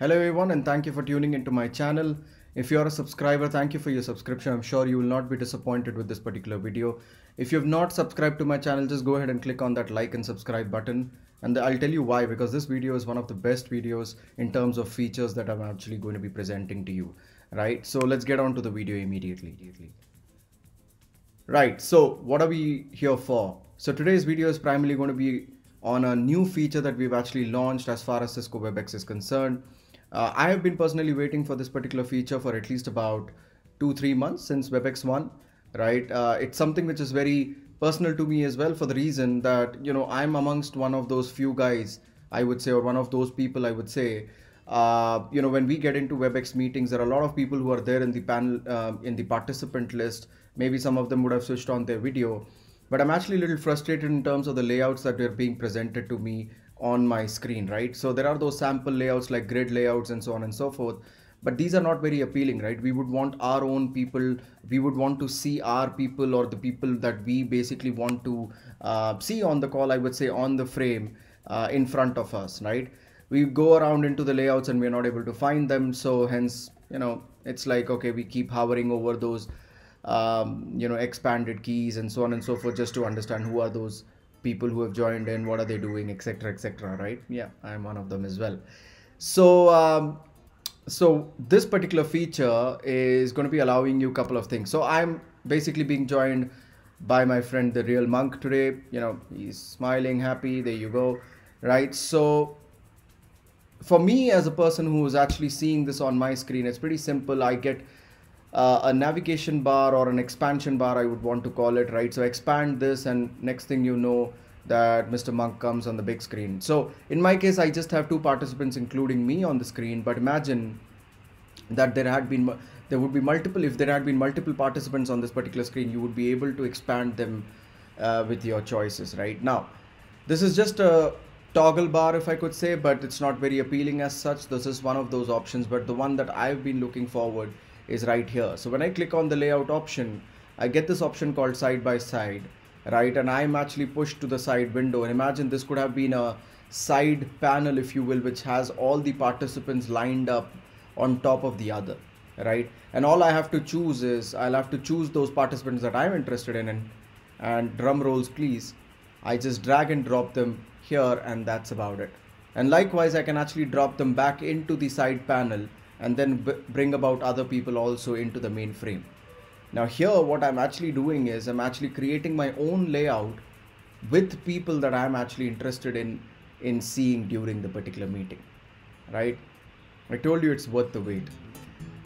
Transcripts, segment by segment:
Hello everyone and thank you for tuning into my channel. If you're a subscriber, thank you for your subscription. I'm sure you will not be disappointed with this particular video. If you have not subscribed to my channel, just go ahead and click on that like and subscribe button. And I'll tell you why, because this video is one of the best videos in terms of features that I'm actually going to be presenting to you, right? So let's get on to the video immediately. Right, so what are we here for? So today's video is primarily going to be on a new feature that we've actually launched as far as Cisco WebEx is concerned. Uh, I have been personally waiting for this particular feature for at least about two, three months since WebEx 1, right? Uh, it's something which is very personal to me as well for the reason that, you know, I'm amongst one of those few guys, I would say, or one of those people, I would say, uh, you know, when we get into WebEx meetings, there are a lot of people who are there in the panel, uh, in the participant list. Maybe some of them would have switched on their video but I'm actually a little frustrated in terms of the layouts that are being presented to me on my screen, right? So there are those sample layouts like grid layouts and so on and so forth. But these are not very appealing, right? We would want our own people. We would want to see our people or the people that we basically want to uh, see on the call, I would say on the frame uh, in front of us, right? We go around into the layouts and we're not able to find them. So hence, you know, it's like, okay, we keep hovering over those um, you know expanded keys and so on and so forth just to understand who are those people who have joined in what are they doing etc etc right? Yeah i'm one of them as well. So um, so this particular feature is going to be allowing you a couple of things. So i'm basically being joined by my friend the real monk today. You know he's smiling happy there you go right? So for me as a person who is actually seeing this on my screen it's pretty simple. I get uh, a navigation bar or an expansion bar I would want to call it right? So expand this and next thing you know that Mr. Monk comes on the big screen. So in my case I just have two participants including me on the screen. But imagine that there had been there would be multiple if there had been multiple participants on this particular screen you would be able to expand them uh, with your choices right? Now this is just a toggle bar if I could say but it's not very appealing as such. This is one of those options but the one that I've been looking forward is right here. So when I click on the layout option, I get this option called side by side, right? And I'm actually pushed to the side window. And imagine this could have been a side panel, if you will, which has all the participants lined up on top of the other, right? And all I have to choose is I'll have to choose those participants that I'm interested in and, and drum rolls, please. I just drag and drop them here and that's about it. And likewise, I can actually drop them back into the side panel and then bring about other people also into the main frame. Now here what I'm actually doing is I'm actually creating my own layout with people that I'm actually interested in in seeing during the particular meeting, right? I told you it's worth the wait.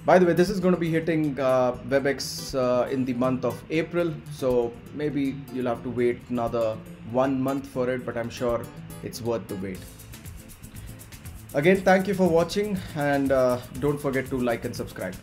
By the way, this is going to be hitting uh, WebEx uh, in the month of April, so maybe you'll have to wait another one month for it, but I'm sure it's worth the wait. Again, thank you for watching and uh, don't forget to like and subscribe.